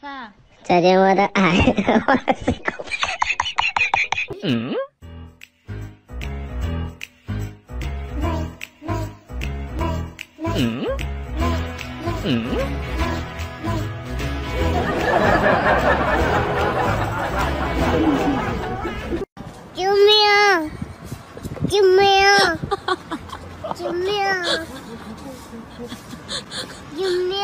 饭。再见我的爱，我是狗。嗯。嗯。嗯。救命！救命！救命！救命！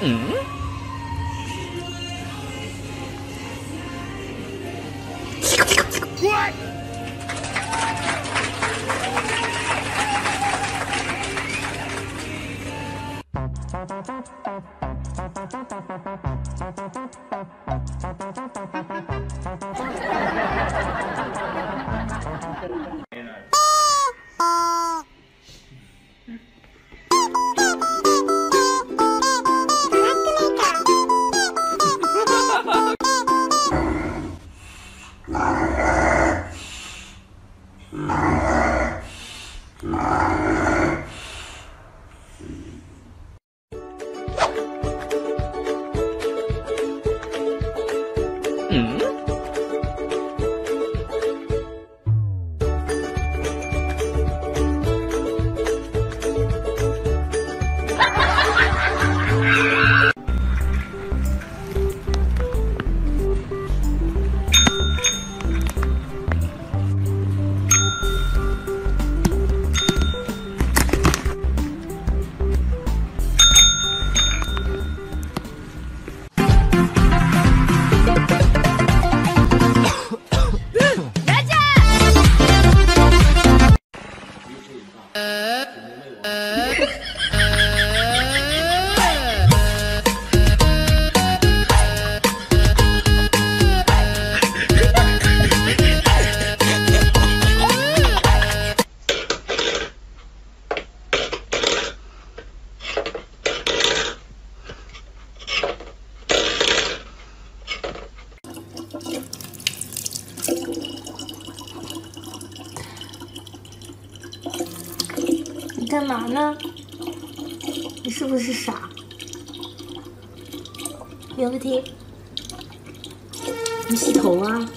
嗯。呢？你是不是傻？袁不提，你洗头啊？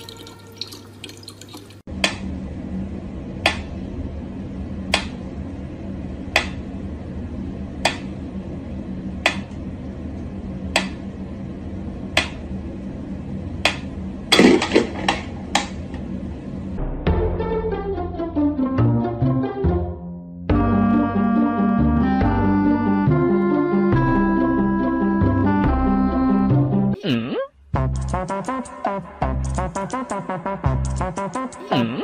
嗯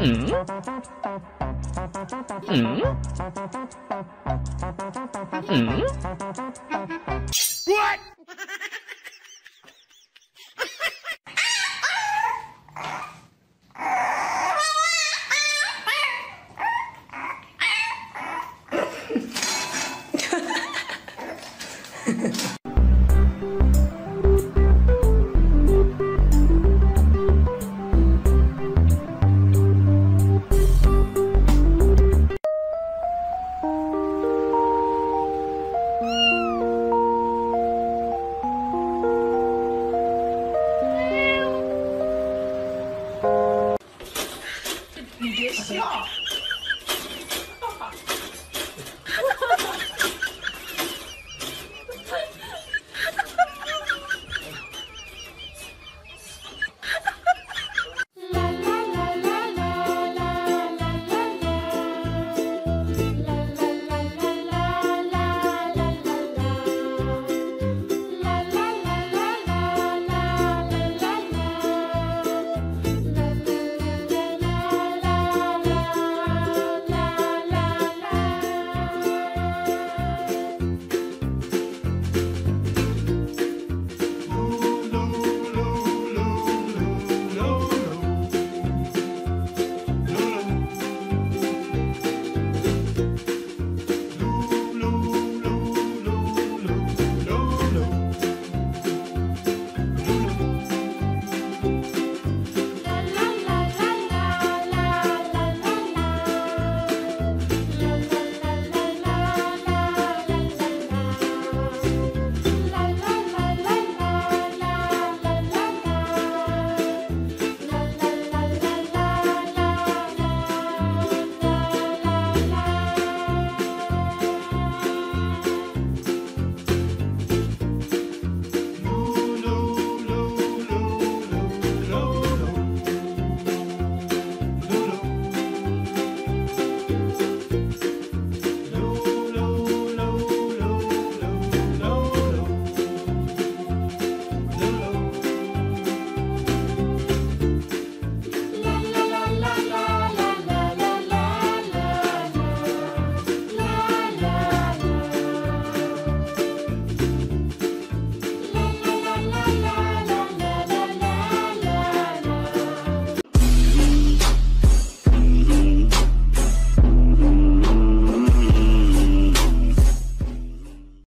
嗯。嗯。嗯。